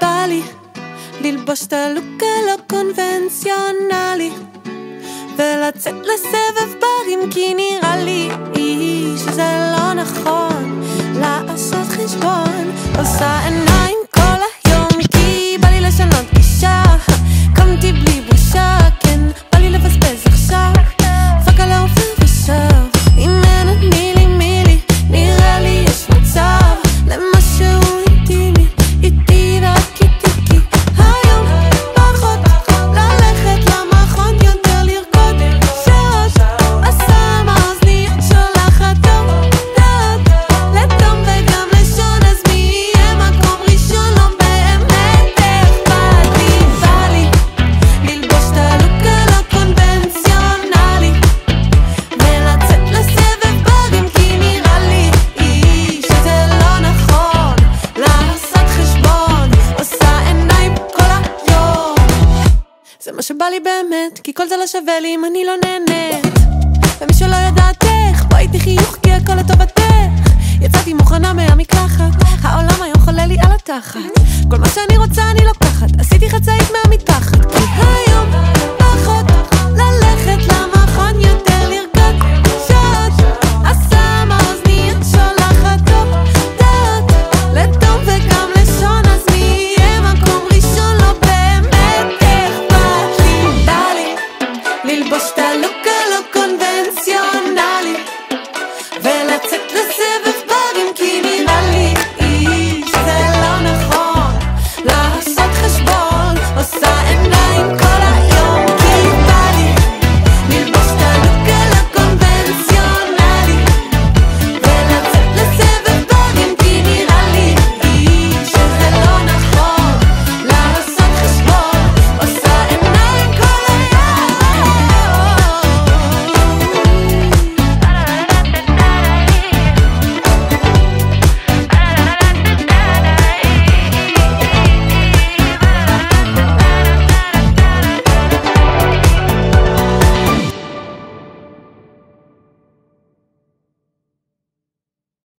בא לי ללבוש את הלוק הלא קונבנציונלי ולצאת לסבב ברים כי נראה לי שזה לא נכון לעשות חשבון עושה זה מה שבא לי באמת כי כל זה לא שווה לי אם אני לא נהנית. ומי שלא יודעת איך איתי חיוך כי הכל לטובתך. יצאתי מוכנה מהמקלחת העולם היום חולה לי על התחת. כל מה שאני רוצה אני לוקחת עשיתי מהמיטה L'il bosta loca lo convenció.